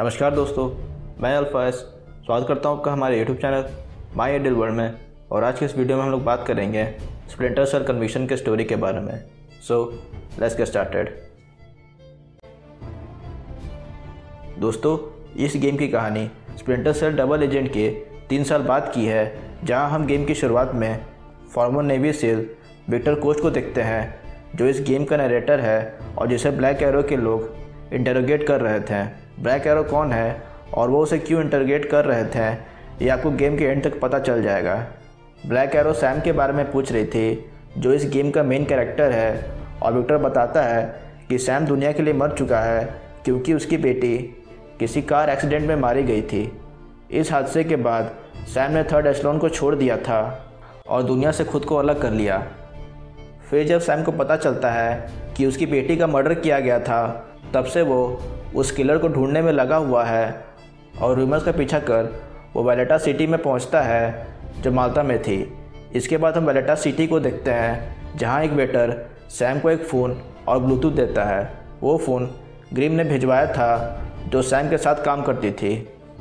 नमस्कार दोस्तों, मैं अल्फास स्वागत करता हूँ आपका हमारे यूट्यूब चैनल माई एडिल वर्ल्ड में। और आज के इस वीडियो में हम लोग बात करेंगे स्प्लिंटर सेल कन्विक्शन के स्टोरी के बारे में। सो लेट्स गेट स्टार्टेड दोस्तों, इस गेम की कहानी स्प्लिंटर सेल डबल एजेंट के तीन साल बाद की है, जहाँ हम गेम की शुरुआत में former navy SEAL Victor Coste को देखते हैं, जो इस गेम का नरेटर है और जिसे ब्लैक एरो के लोग इंटरोगेट कर रहे थे। ब्लैक एरो कौन है? और वो उसे क्यों इंटरोगेट कर रहे थे? ये आपको गेम के एंड तक पता चल जाएगा। ब्लैक एरो सैम के बारे में पूछ रही थी, जो इस गेम का मेन कैरेक्टर है। और विक्टर बताता है कि सैम दुनिया के लिए मर चुका है, क्योंकि उसकी बेटी किसी कार एक्सीडेंट में मारी गई थी। इस हादसे के बाद सैम ने थर्ड एस्लोन को छोड़ दिया था और दुनिया से खुद को अलग कर लिया। फिर जब सैम को पता चलता है कि उसकी बेटी का मर्डर किया गया था, तब से वो उस किलर को ढूँढने में लगा हुआ है और रूमर्स का पीछा कर वो वेलेटा सिटी में पहुँचता है, जो माल्टा में थी। इसके बाद हम वेलेटा सिटी को देखते हैं, जहाँ एक वेटर सैम को एक फ़ोन और ब्लूटूथ देता है। वो फ़ोन ग्रीम ने भिजवाया था, जो सैम के साथ काम करती थी।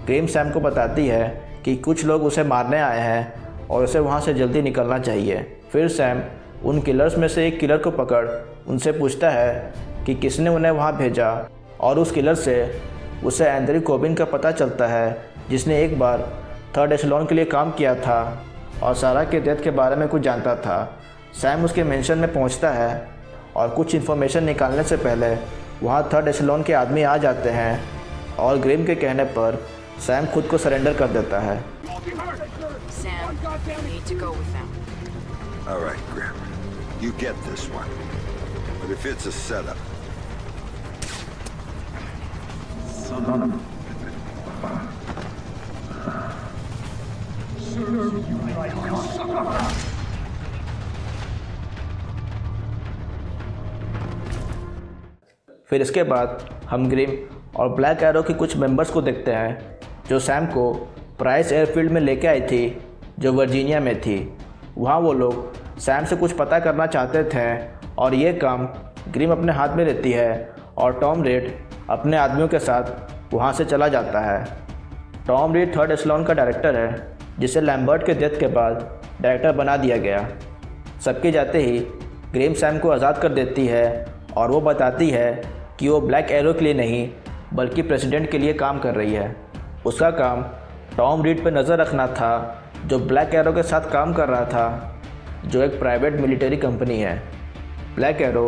ग्रीम सैम को बताती है कि कुछ लोग उसे मारने आए हैं और उसे वहाँ से जल्दी निकलना चाहिए। फिर सैम उन किलर्स में से एक किलर को पकड़, उनसे पूछता है कि किसने उन्हें वहाँ भेजा। और उस किलर से उसे एंड्री कोबिन का पता चलता है जिसने एक बार थर्ड एशलॉन के लिए काम किया था और सारा के डेथ के बारे में कुछ जानता था। सैम उसके मेंशन में पहुँचता है और कुछ इन्फॉर्मेशन निकालने से पहले वहाँ थर्ड एशलॉन के आदमी आ जाते हैं और ग्रिम के कहने पर सैम खुद को सरेंडर कर देता है। Sam, फिर इसके बाद हम ग्रीम और ब्लैक एरो के कुछ मेंबर्स को देखते हैं, जो सैम को प्राइस एयरफील्ड में लेके आई थी, जो वर्जीनिया में थी। वहाँ वो लोग सैम से कुछ पता करना चाहते थे और ये काम ग्रिम अपने हाथ में लेती है और टॉम रेड अपने आदमियों के साथ वहाँ से चला जाता है। टॉम रीड थर्ड एस्लॉन का डायरेक्टर है, जिसे लैम्बर्ट के डेथ के बाद डायरेक्टर बना दिया गया। सबके जाते ही ग्रेम सैम को आज़ाद कर देती है और वो बताती है कि वो ब्लैक एरो के लिए नहीं, बल्कि प्रेसिडेंट के लिए काम कर रही है। उसका काम टॉम रीड पर नज़र रखना था, जो ब्लैक एरो के साथ काम कर रहा था, जो एक प्राइवेट मिलिट्री कंपनी है। ब्लैक एरो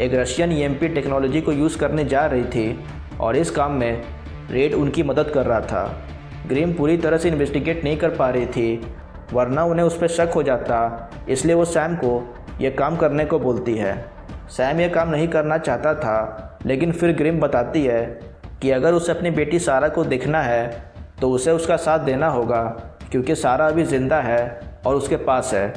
एक रशियन ईएमपी टेक्नोलॉजी को यूज़ करने जा रही थी और इस काम में रेड उनकी मदद कर रहा था। ग्रीम पूरी तरह से इन्वेस्टिगेट नहीं कर पा रही थी, वरना उन्हें उस पर शक हो जाता। इसलिए वो सैम को यह काम करने को बोलती है। सैम यह काम नहीं करना चाहता था, लेकिन फिर ग्रिम बताती है कि अगर उसे अपनी बेटी सारा को देखना है तो उसे उसका साथ देना होगा, क्योंकि सारा अभी ज़िंदा है और उसके पास है।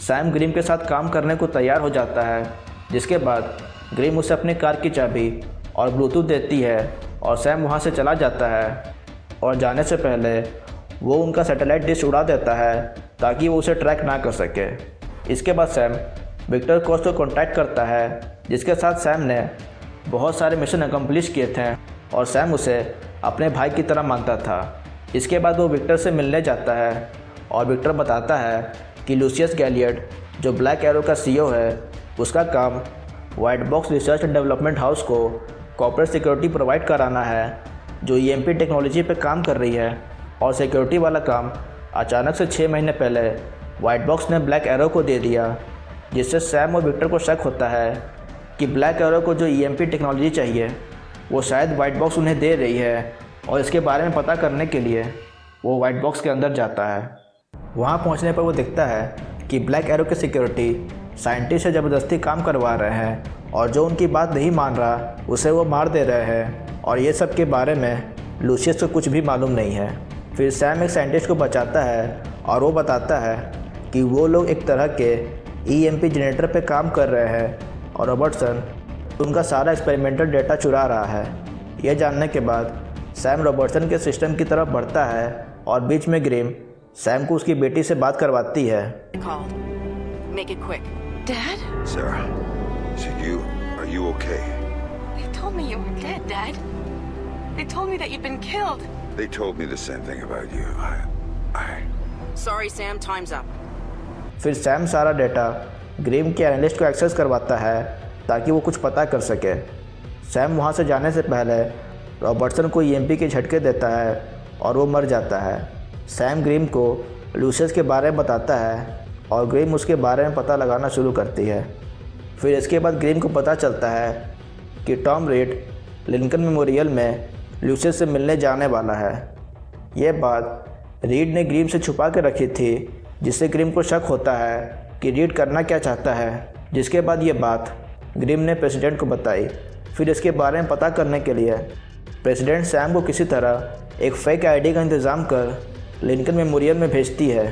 सैम ग्रिम के साथ काम करने को तैयार हो जाता है। जिसके बाद ग्रिम उसे अपनी कार की चाबी और ब्लूटूथ देती है और सैम वहाँ से चला जाता है और जाने से पहले वो उनका सैटेलाइट डिश उड़ा देता है ताकि वो उसे ट्रैक ना कर सके। इसके बाद सैम विक्टर कोस्ट को कॉन्टैक्ट करता है, जिसके साथ सैम ने बहुत सारे मिशन अकम्प्लिश किए थे और सैम उसे अपने भाई की तरह मानता था। इसके बाद वो विक्टर से मिलने जाता है और विक्टर बताता है कि लूसियस गैलियट जो ब्लैक एरो का सीईओ है उसका काम White Box research and development house को कॉर्पोरेट सिक्योरिटी प्रोवाइड कराना है, जो ईएमपी टेक्नोलॉजी पर काम कर रही है। और सिक्योरिटी वाला काम अचानक से छः महीने पहले वाइट बॉक्स ने ब्लैक एरो को दे दिया, जिससे सैम और विक्टर को शक होता है कि ब्लैक एरो को जो ईएमपी टेक्नोलॉजी चाहिए, वो शायद वाइट बॉक्स उन्हें दे रही है। और इसके बारे में पता करने के लिए वो वाइट बॉक्स के अंदर जाता है। वहाँ पहुँचने पर वो देखता है कि ब्लैक एरो की सिक्योरिटी साइंटिस्ट से ज़बरदस्ती काम करवा रहे हैं और जो उनकी बात नहीं मान रहा, उसे वो मार दे रहे हैं और ये सब के बारे में लूसियस को कुछ भी मालूम नहीं है फिर सैम एक साइंटिस्ट को बचाता है और वो बताता है कि वो लोग एक तरह के ईएमपी जनरेटर पे काम कर रहे हैं और रॉबर्टसन उनका सारा एक्सपेरिमेंटल डेटा चुरा रहा है यह जानने के बाद सैम रॉबर्टसन के सिस्टम की तरफ़ बढ़ता है और बीच में ग्रीम सैम को उसकी बेटी से बात करवाती है. Make it quick. Dad? Sarah, so you, are you okay? You told me you were dead, Dad. They told me that you'd been killed. They told me the same thing about you. I, I, Sorry, Sam. Time's up. फिर Sam सारा data grim के analyst को access करवाता है ताकि वो कुछ पता कर सके सैम वहाँ से जाने से पहले रॉबर्टसन को ईएमपी के झटके देता है और वो मर जाता है सैम ग्रीम को लूसियस के बारे में बताता है और ग्रीम उसके बारे में पता लगाना शुरू करती है। फिर इसके बाद ग्रीम को पता चलता है कि टॉम रेड लिंकन मेमोरियल में लूसियस से मिलने जाने वाला है। यह बात रीड ने ग्रीम से छुपा के रखी थी, जिससे ग्रीम को शक होता है कि रीड करना क्या चाहता है। जिसके बाद ये बात ग्रीम ने प्रेसिडेंट को बताई। फिर इसके बारे में पता करने के लिए प्रेसिडेंट सैम को किसी तरह एक फेक आईडी का इंतज़ाम कर लिंकन मेमोरियल में भेजती है।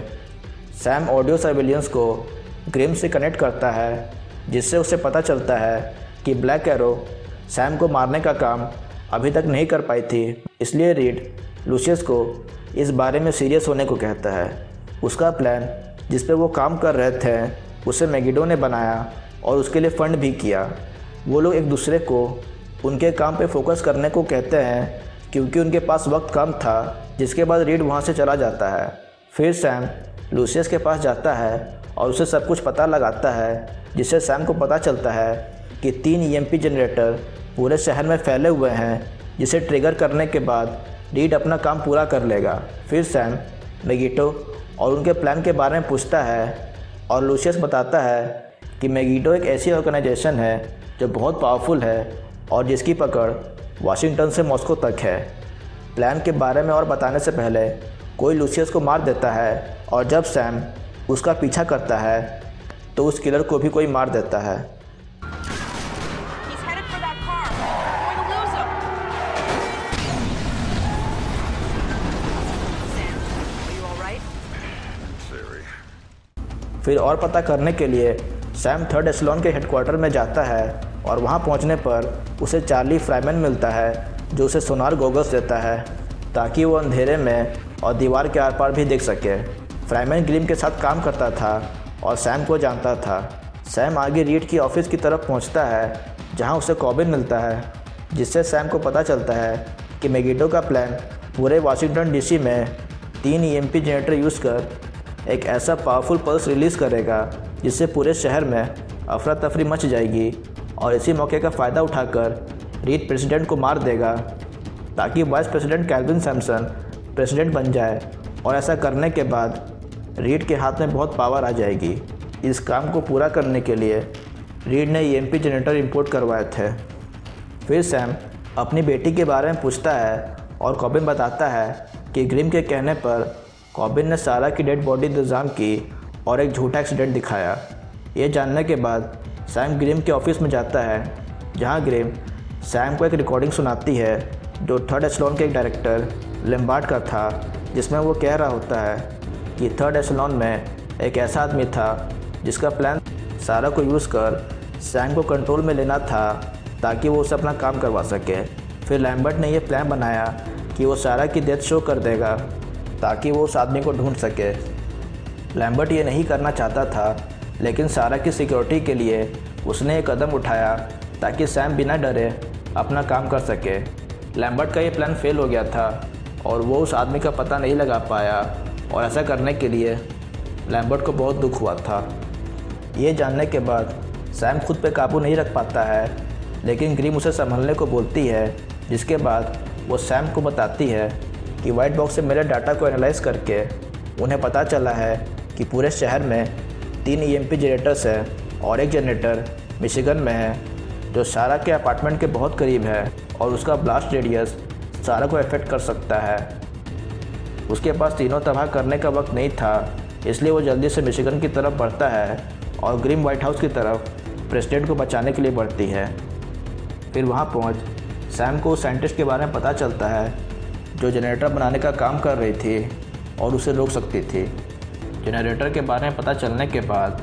सैम ऑडियो सर्विलियंस को ग्रिम से कनेक्ट करता है, जिससे उसे पता चलता है कि ब्लैक एरो सैम को मारने का काम अभी तक नहीं कर पाई थी। इसलिए रीड लूसियस को इस बारे में सीरियस होने को कहता है। उसका प्लान, जिस पर वो काम कर रहे थे, उसे मैगिडो ने बनाया और उसके लिए फ़ंड भी किया। वो लोग एक दूसरे को उनके काम पे फोकस करने को कहते हैं, क्योंकि उनके पास वक्त कम था, जिसके बाद रीड वहाँ से चला जाता है। फिर सैम लूसियस के पास जाता है और उसे सब कुछ पता लगाता है, जिससे सैम को पता चलता है कि तीन ईएमपी जनरेटर पूरे शहर में फैले हुए हैं, जिसे ट्रिगर करने के बाद रीड अपना काम पूरा कर लेगा। फिर सैम मेगिटो और उनके प्लान के बारे में पूछता है और लूसियस बताता है कि मेगिटो एक ऐसी ऑर्गेनाइजेशन है जो बहुत पावरफुल है और जिसकी पकड़ वाशिंगटन से मॉस्को तक है। प्लान के बारे में और बताने से पहले कोई लूसियस को मार देता है और जब सैम उसका पीछा करता है तो उस किलर को भी कोई मार देता है. फिर और पता करने के लिए सैम थर्ड एस्लॉन के हेडक्वार्टर में जाता है और वहाँ पहुँचने पर उसे चार्ली फ्राइमैन मिलता है जो उसे सोनार गोगल्स देता है। ताकि वो अंधेरे में और दीवार के आर पार भी देख सके। फ्राइमैन ग्रीम के साथ काम करता था और सैम को जानता था। सैम आगे रीड की ऑफ़िस की तरफ़ पहुँचता है, जहाँ उसे कॉबिन मिलता है, जिससे सैम को पता चलता है कि मेगिडो का प्लान पूरे वाशिंगटन डीसी में तीन ईएमपी जनरेटर यूज़ कर एक ऐसा पावरफुल पल्स रिलीज़ करेगा, जिससे पूरे शहर में अफरा तफरी मच जाएगी और इसी मौके का फ़ायदा उठाकर रीड प्रेसिडेंट को मार देगा। ताकि vice president Calvin Samson president बन जाए और ऐसा करने के बाद रीड के हाथ में बहुत पावर आ जाएगी। इस काम को पूरा करने के लिए रीड ने ईएमपी जनरेटर इंपोर्ट करवाए थे। फिर सैम अपनी बेटी के बारे में पूछता है और कॉबिन बताता है कि ग्रिम के कहने पर कॉबिन ने सारा की डेड बॉडी इंतज़ाम की और एक झूठा एक्सीडेंट दिखाया। ये जानने के बाद सैम ग्रिम के ऑफ़िस में जाता है, जहाँ ग्रिम सैम को एक रिकॉर्डिंग सुनाती है जो थर्ड एस्लॉन के एक डायरेक्टर लिम्बार्ड का था, जिसमें वो कह रहा होता है कि थर्ड एस्लॉन में एक ऐसा आदमी था जिसका प्लान सारा को यूज़ कर सैम को कंट्रोल में लेना था, ताकि वो उसे अपना काम करवा सके। फिर लैम्बर्ट ने यह प्लान बनाया कि वो सारा की डेथ शो कर देगा, ताकि वो उस आदमी को ढूंढ सके। लैम्बर्ट ये नहीं करना चाहता था, लेकिन सारा की सिक्योरिटी के लिए उसने एक कदम उठाया, ताकि सैम बिना डरे अपना काम कर सके। लैम्बर्ट का ये प्लान फेल हो गया था और वो उस आदमी का पता नहीं लगा पाया और ऐसा करने के लिए लैम्बर्ट को बहुत दुख हुआ था। ये जानने के बाद सैम खुद पे काबू नहीं रख पाता है, लेकिन ग्रीम उसे संभलने को बोलती है, जिसके बाद वो सैम को बताती है कि वाइट बॉक्स से मेरे डाटा को एनालाइज करके उन्हें पता चला है कि पूरे शहर में तीन ईएमपी जनरेटर्स हैं और एक जनरेटर मिशिगन में है। जो सारा के अपार्टमेंट के बहुत करीब है और उसका ब्लास्ट रेडियस सारा को अफेक्ट कर सकता है। उसके पास तीनों तबाह करने का वक्त नहीं था, इसलिए वो जल्दी से मिशिगन की तरफ़ बढ़ता है और ग्रीम वाइट हाउस की तरफ़ प्रेसिडेंट को बचाने के लिए बढ़ती है। फिर वहाँ पहुँच सैम को उस साइंटिस्ट के बारे में पता चलता है, जो जनरेटर बनाने का काम कर रही थी और उसे रोक सकती थी। जनरेटर के बारे में पता चलने के बाद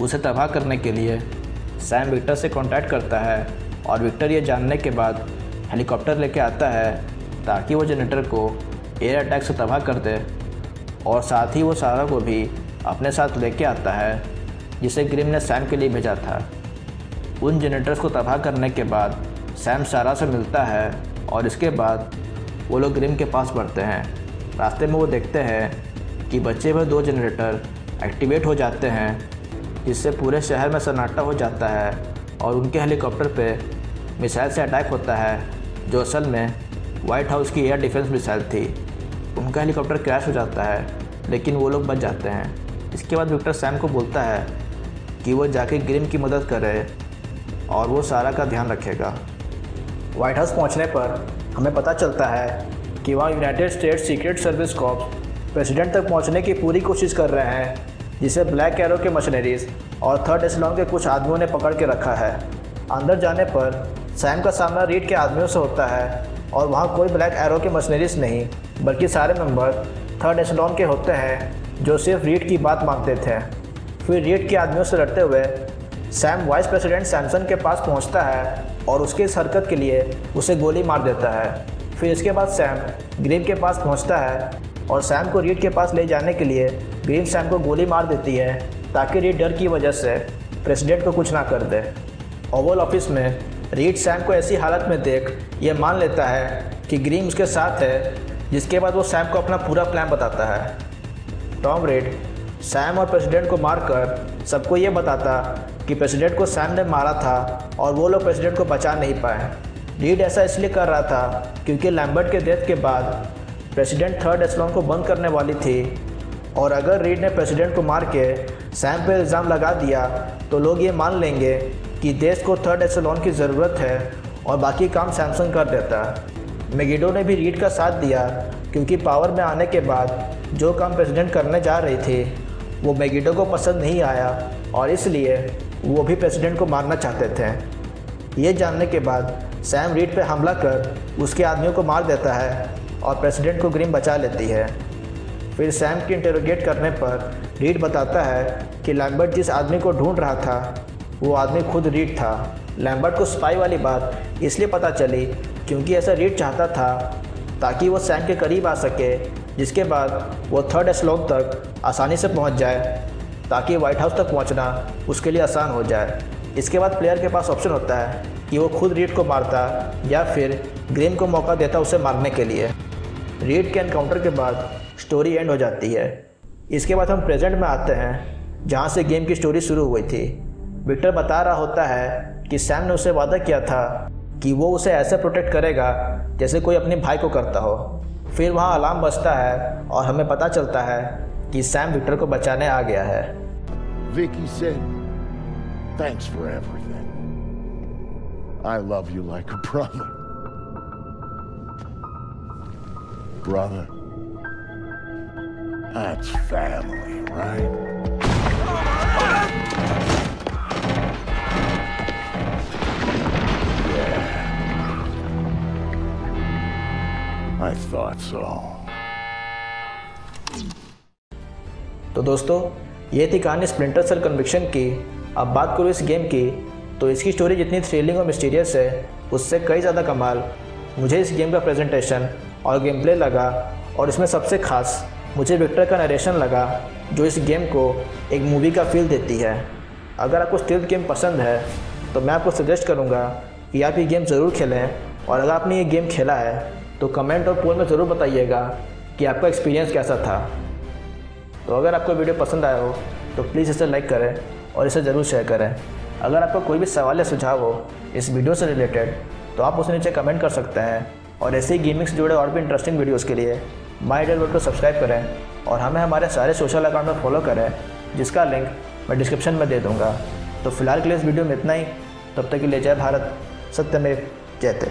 उसे तबाह करने के लिए सैम विक्टर से कांटेक्ट करता है और विक्टर ये जानने के बाद हेलीकॉप्टर लेके आता है ताकि वो जनरेटर को एयर अटैक से तबाह कर दे और साथ ही वो सारा को भी अपने साथ लेके आता है, जिसे ग्रिम ने सैम के लिए भेजा था। उन जनरेटर्स को तबाह करने के बाद सैम सारा से मिलता है और इसके बाद वो लोग ग्रिम के पास बढ़ते हैं। रास्ते में वो देखते हैं कि बच्चे हुए दो जनरेटर एक्टिवेट हो जाते हैं जिससे पूरे शहर में सन्नाटा हो जाता है और उनके हेलीकॉप्टर पे मिसाइल से अटैक होता है, जो असल में वाइट हाउस की एयर डिफेंस मिसाइल थी। उनका हेलीकॉप्टर क्रैश हो जाता है, लेकिन वो लोग बच जाते हैं। इसके बाद विक्टर सैम को बोलता है कि वो जाके ग्रिम की मदद करे और वो सारा का ध्यान रखेगा। वाइट हाउस पहुँचने पर हमें पता चलता है कि वहाँ United States Secret Service cops president तक पहुँचने की पूरी कोशिश कर रहे हैं। जिसे ब्लैक एरो के मशीनरीज और थर्ड एसलॉन के कुछ आदमियों ने पकड़ के रखा है। अंदर जाने पर सैम का सामना रीड के आदमियों से होता है और वहाँ कोई ब्लैक एरो के मशीनरीज नहीं, बल्कि सारे मेंबर थर्ड एसलॉन के होते हैं, जो सिर्फ़ रीड की बात मानते थे। फिर रीड के आदमियों से लड़ते हुए सैम वाइस प्रेसिडेंट सैमसन के पास पहुँचता है और उसकी इस हरकत के लिए उसे गोली मार देता है। फिर इसके बाद सैम ग्रीम के पास पहुँचता है और सैम को रीड के पास ले जाने के लिए ग्रीन सैम को गोली मार देती है, ताकि रीड डर की वजह से प्रेसिडेंट को कुछ ना कर दे। ओवल ऑफ़िस में रीड सैम को ऐसी हालत में देख, ये मान लेता है कि ग्रीन उसके साथ है, जिसके बाद वो सैम को अपना पूरा प्लान बताता है। टॉम रीड सैम और प्रेसिडेंट को मारकर सबको ये बताता कि प्रेसिडेंट को सैम ने मारा था और वो लोग प्रेसिडेंट को बचा नहीं पाए। रीड ऐसा इसलिए कर रहा था क्योंकि लैम्बर्ट के डेथ के बाद प्रेसिडेंट थर्ड एसलॉन को बंद करने वाली थी। और अगर रीड ने प्रेसिडेंट को मार के सैम पर इल्ज़ाम लगा दिया तो लोग ये मान लेंगे कि देश को थर्ड एसलॉन की ज़रूरत है और बाकी काम सैमसंग कर देता। मेगिडो ने भी रीड का साथ दिया, क्योंकि पावर में आने के बाद जो काम प्रेसिडेंट करने जा रही थी, वो मेगिडो को पसंद नहीं आया और इसलिए वो भी प्रेसिडेंट को मारना चाहते थे। ये जानने के बाद सैम रीड पर हमला कर उसके आदमियों को मार देता है। और प्रेसिडेंट को ग्रीम बचा लेती है। फिर सैम की इंटरोगेट करने पर रीड बताता है कि लैम्बर्ट जिस आदमी को ढूंढ रहा था, वो आदमी खुद रीड था। लैम्बर्ट को स्पाई वाली बात इसलिए पता चली क्योंकि ऐसा रीड चाहता था ताकि वो सैम के करीब आ सके, जिसके बाद वो थर्ड एस्लॉग तक आसानी से पहुँच जाए, ताकि वाइट हाउस तक पहुँचना उसके लिए आसान हो जाए। इसके बाद प्लेयर के पास ऑप्शन होता है कि वो खुद रीड को मारता या फिर ग्रेम को मौका देता उसे मारने के लिए। रीड के एनकाउंटर के बाद स्टोरी एंड हो जाती है। इसके बाद हम प्रेजेंट में आते हैं, जहाँ से गेम की स्टोरी शुरू हुई थी। विक्टर बता रहा होता है कि सैम ने उसे वादा किया था कि वो उसे ऐसे प्रोटेक्ट करेगा जैसे कोई अपने भाई को करता हो। फिर वहाँ अलार्म बजता है और हमें पता चलता है कि सैम विक्टर को बचाने आ गया है। Vicky said. Brother. That's family, right? Yeah. I thought so. तो दोस्तों ये थी कहानी स्प्लिंटर सेल कन्विक्शन की अब बात करूँ इस गेम की तो इसकी स्टोरी जितनी थ्रिलिंग और मिस्टीरियस है उससे कई ज़्यादा कमाल मुझे इस गेम का प्रेजेंटेशन और गेम प्ले लगा और इसमें सबसे खास मुझे विक्टर का नरेशन लगा, जो इस गेम को एक मूवी का फील देती है। अगर आपको स्टिल गेम पसंद है तो मैं आपको सजेस्ट करूँगा कि आप ये गेम ज़रूर खेलें और अगर आपने ये गेम खेला है तो कमेंट और पोल में ज़रूर बताइएगा कि आपका एक्सपीरियंस कैसा था। तो अगर आपको वीडियो पसंद आया हो तो प्लीज़ इसे लाइक करें और इसे ज़रूर शेयर करें। अगर आपका कोई भी सवाल या सुझाव हो, इस वीडियो से रिलेटेड तो आप उसे नीचे कमेंट कर सकते हैं। और ऐसे ही गेमिंग से जुड़े और भी इंटरेस्टिंग वीडियोज़ के लिए माई डेल वर्ल्ड को सब्सक्राइब करें और हमें हमारे सारे सोशल अकाउंट में फॉलो करें, जिसका लिंक मैं डिस्क्रिप्शन में दे दूँगा। तो फ़िलहाल के लिए इस वीडियो में इतना ही। तब तक के लिए जय भारत, सत्यमेव जयते